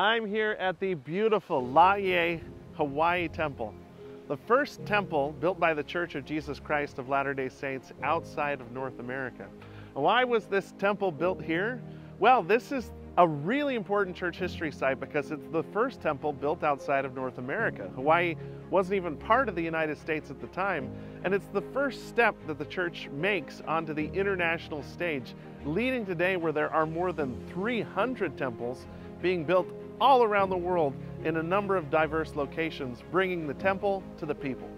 I'm here at the beautiful Laie, Hawaii Temple, the first temple built by the Church of Jesus Christ of Latter-day Saints outside of North America. Why was this temple built here? Well, this is a really important church history site because it's the first temple built outside of North America. Hawaii wasn't even part of the United States at the time, and it's the first step that the church makes onto the international stage, leading today where there are more than 300 temples being built all around the world in a number of diverse locations, bringing the temple to the people.